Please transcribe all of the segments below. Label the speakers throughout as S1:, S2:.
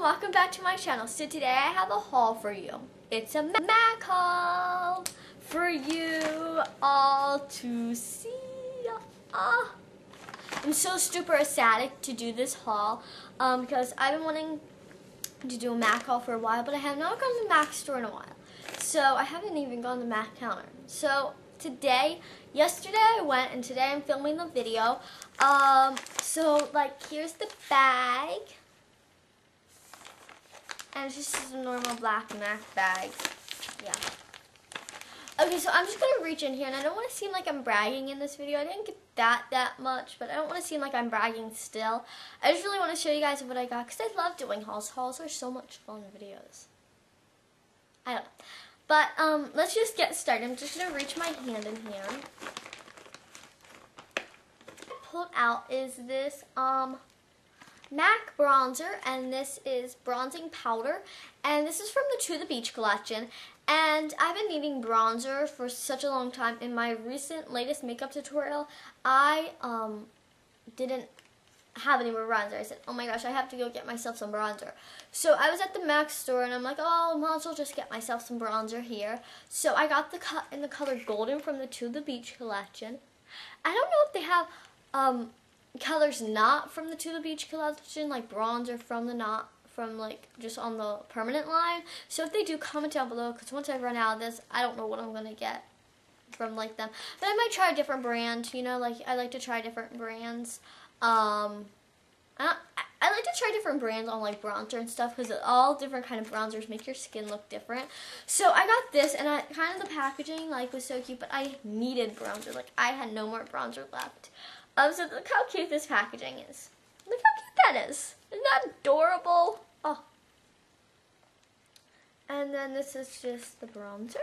S1: welcome back to my channel. So today I have a haul for you. It's a MAC haul for you all to see. Ah. I'm so super ecstatic to do this haul um, because I've been wanting to do a MAC haul for a while, but I have not gone to the MAC store in a while. So I haven't even gone to the MAC counter. So today, yesterday I went and today I'm filming the video. Um, so like here's the bag. And it's just a normal black MAC bag. Yeah. Okay, so I'm just going to reach in here, and I don't want to seem like I'm bragging in this video. I didn't get that that much, but I don't want to seem like I'm bragging still. I just really want to show you guys what I got, because I love doing hauls. Hauls are so much fun videos. I don't know. But um, let's just get started. I'm just going to reach my hand in here. Pulled out is this um MAC bronzer, and this is bronzing powder, and this is from the To The Beach collection. And I've been needing bronzer for such a long time. In my recent latest makeup tutorial, I um, didn't have any more bronzer. I said, oh my gosh, I have to go get myself some bronzer. So I was at the MAC store and I'm like, oh, might as well just get myself some bronzer here. So I got the cut in the color golden from the To The Beach collection. I don't know if they have um, colors not from the To The Beach collection, like bronzer from the not from like just on the permanent line. So if they do, comment down below because once I run out of this, I don't know what I'm gonna get from like them. But I might try a different brand. You know, like I like to try different brands. Um, I, I like to try different brands on like bronzer and stuff because all different kind of bronzers make your skin look different. So I got this and I kind of the packaging like was so cute, but I needed bronzer. Like I had no more bronzer left. Um, so look how cute this packaging is. Look how cute that is. Isn't that adorable? Oh. And then this is just the bronzer.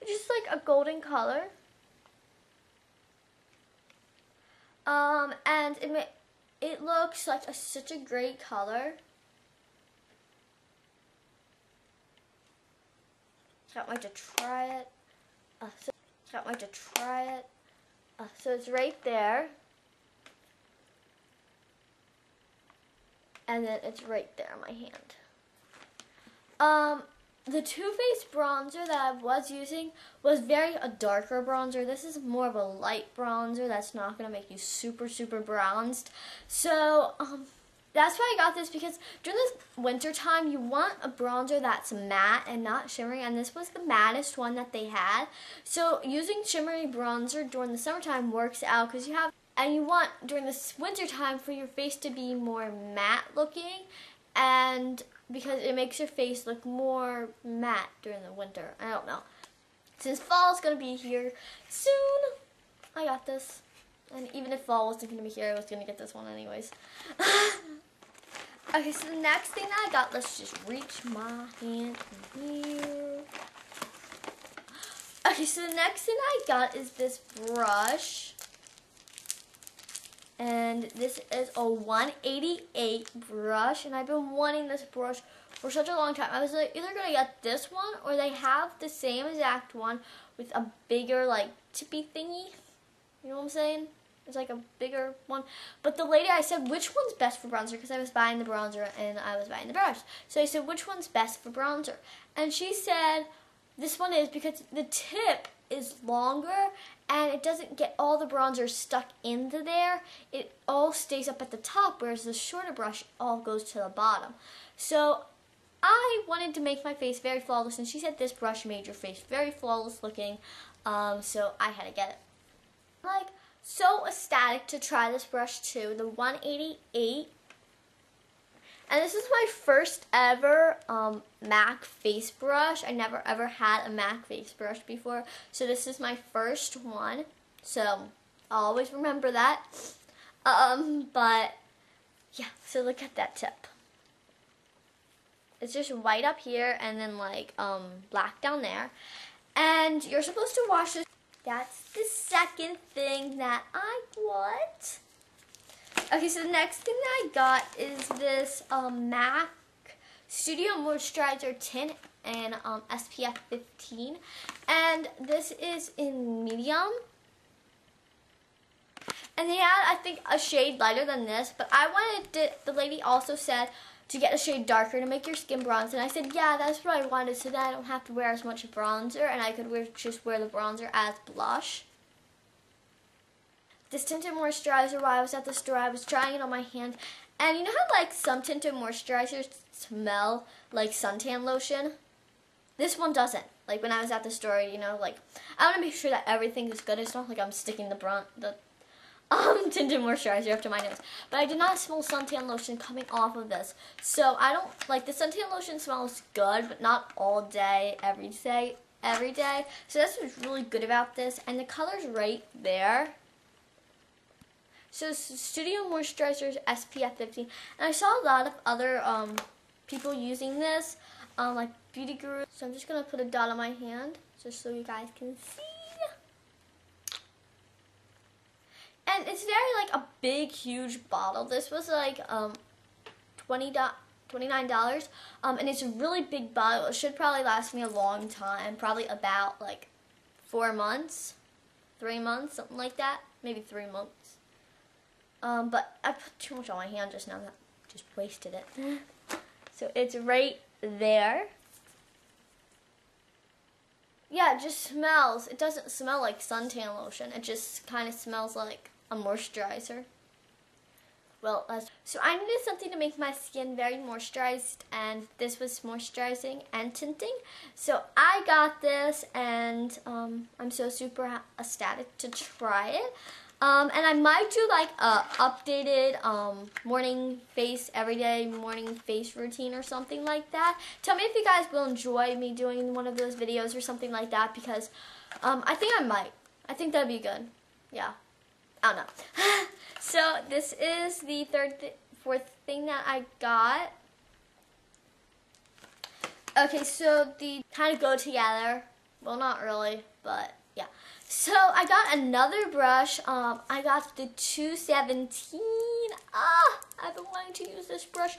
S1: It's just like a golden color. Um, and it it looks like a, such a great color. Can't wait to try it. Uh, can't wait to try it. Uh, so it's right there. And then it's right there on my hand. Um, the Too Faced bronzer that I was using was very a darker bronzer. This is more of a light bronzer that's not going to make you super, super bronzed. So, um, that's why I got this because during the winter time you want a bronzer that's matte and not shimmery and this was the mattest one that they had. So using shimmery bronzer during the summertime works out because you have and you want during the winter time for your face to be more matte looking and because it makes your face look more matte during the winter. I don't know. Since fall is going to be here soon, I got this. And even if fall wasn't going to be here, I was going to get this one anyways. Okay, so the next thing that I got, let's just reach my hand here. Okay, so the next thing I got is this brush. And this is a 188 brush. And I've been wanting this brush for such a long time. I was like, either going to get this one or they have the same exact one with a bigger, like, tippy thingy. You know what I'm saying? It's like a bigger one. But the lady, I said, which one's best for bronzer? Because I was buying the bronzer and I was buying the brush. So I said, which one's best for bronzer? And she said, this one is because the tip is longer and it doesn't get all the bronzer stuck into there. It all stays up at the top, whereas the shorter brush all goes to the bottom. So I wanted to make my face very flawless, and she said this brush made your face very flawless looking, um, so I had to get it. Like, so ecstatic to try this brush too, the 188. And this is my first ever um, MAC face brush. I never ever had a MAC face brush before. So this is my first one. So always remember that. Um, but yeah, so look at that tip. It's just white up here and then like um, black down there. And you're supposed to wash this that's the second thing that I want. Okay, so the next thing that I got is this um, MAC Studio Moisturizer Tint and um, SPF 15. And this is in medium. And they had, I think, a shade lighter than this. But I wanted to, the lady also said, to get a shade darker to make your skin bronze. And I said, yeah, that's what I wanted so that I don't have to wear as much bronzer and I could wear, just wear the bronzer as blush. This tinted moisturizer while I was at the store, I was trying it on my hand. And you know how like some tinted moisturizers smell like suntan lotion? This one doesn't. Like when I was at the store, you know, like I want to make sure that everything is good. It's not like I'm sticking the bron the um, tinted moisturizer to my nose. But I did not smell suntan lotion coming off of this. So I don't, like the suntan lotion smells good, but not all day, every day, every day. So that's what's really good about this. And the color's right there. So Studio Moisturizers SPF 15. And I saw a lot of other um, people using this, um, like Beauty Guru. So I'm just going to put a dot on my hand, just so you guys can see. And it's very like a big, huge bottle. This was like um, 20 $29. Um, and it's a really big bottle. It should probably last me a long time. Probably about like four months, three months, something like that. Maybe three months. Um, but I put too much on my hand just now. Just wasted it. so it's right there. Yeah, it just smells. It doesn't smell like suntan lotion. It just kind of smells like a moisturizer. Well, so I needed something to make my skin very moisturized, and this was moisturizing and tinting. So I got this, and um, I'm so super ecstatic to try it. Um, and I might do like a updated um, morning face, everyday morning face routine or something like that. Tell me if you guys will enjoy me doing one of those videos or something like that because um, I think I might. I think that'd be good. Yeah. I don't know. so this is the third, th fourth thing that I got. Okay, so the kind of go together. Well, not really, but yeah. So I got another brush. Um, I got the 217. Ah, I've been wanting to use this brush.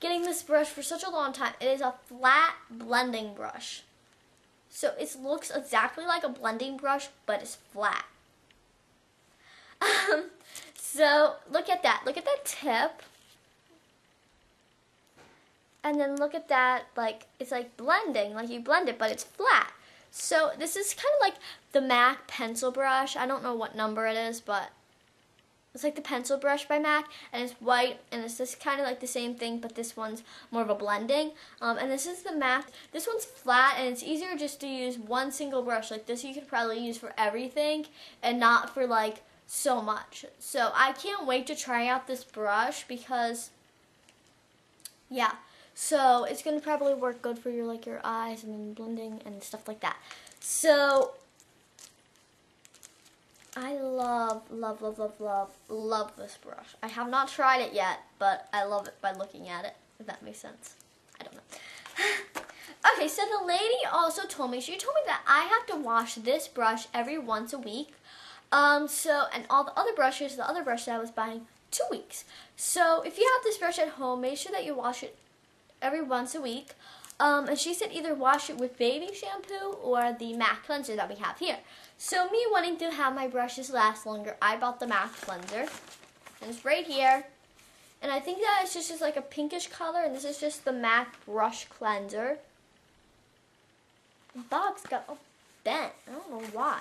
S1: Getting this brush for such a long time. It is a flat blending brush. So it looks exactly like a blending brush, but it's flat. Um, so look at that. Look at that tip. And then look at that, like, it's like blending, like you blend it, but it's flat. So this is kind of like the MAC pencil brush. I don't know what number it is, but it's like the pencil brush by MAC, and it's white, and it's just kind of like the same thing, but this one's more of a blending. Um, and this is the MAC. This one's flat, and it's easier just to use one single brush. Like this you could probably use for everything, and not for like so much. So I can't wait to try out this brush because, yeah. So it's gonna probably work good for your like your eyes and then blending and stuff like that. So I love, love, love, love, love, love this brush. I have not tried it yet, but I love it by looking at it, if that makes sense. I don't know. okay, so the lady also told me, she told me that I have to wash this brush every once a week um, so, and all the other brushes, the other brush that I was buying, two weeks. So, if you have this brush at home, make sure that you wash it every once a week. Um, and she said either wash it with baby shampoo or the MAC cleanser that we have here. So, me wanting to have my brushes last longer, I bought the MAC cleanser. And it's right here. And I think that it's just, just like a pinkish color, and this is just the MAC brush cleanser. The box got all bent. I don't know why.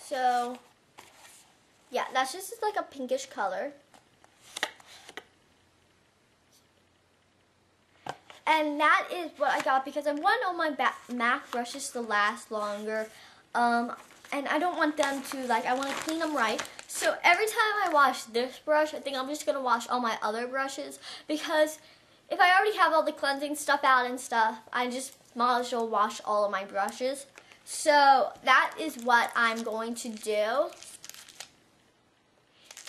S1: So, yeah, that's just like a pinkish color. And that is what I got because I want all my MAC brushes to last longer. Um, and I don't want them to, like, I want to clean them right. So every time I wash this brush, I think I'm just going to wash all my other brushes because if I already have all the cleansing stuff out and stuff, I just might as well wash all of my brushes. So that is what I'm going to do.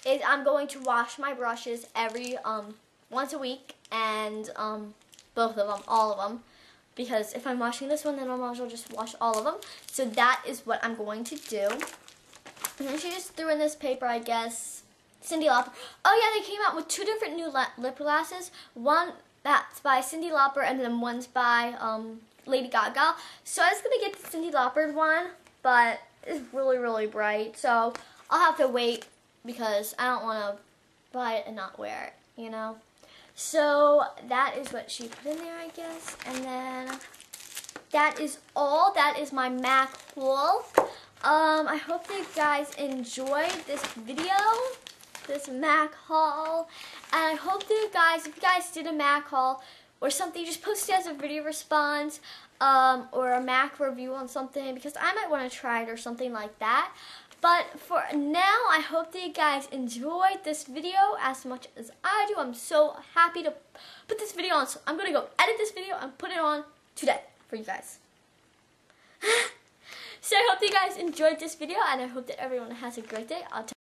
S1: Is I'm going to wash my brushes every um once a week and um both of them, all of them. Because if I'm washing this one, then I might as well just wash all of them. So that is what I'm going to do. And then she just threw in this paper, I guess. Cyndi Lauper. Oh yeah, they came out with two different new lip glosses. One that's by Cyndi Lauper, and then one's by um, Lady Gaga. So I was going to get the Cyndi Lauper one, but it's really, really bright. So I'll have to wait because I don't want to buy it and not wear it, you know? So that is what she put in there, I guess. And then that is all. That is my MAC haul. Um, I hope that you guys enjoyed this video, this MAC haul. And I hope that you guys, if you guys did a MAC haul or something, just post it as a video response um, or a MAC review on something because I might want to try it or something like that. But for now, I hope that you guys enjoyed this video as much as I do. I'm so happy to put this video on. So I'm going to go edit this video and put it on today for you guys. so I hope that you guys enjoyed this video and I hope that everyone has a great day. I'll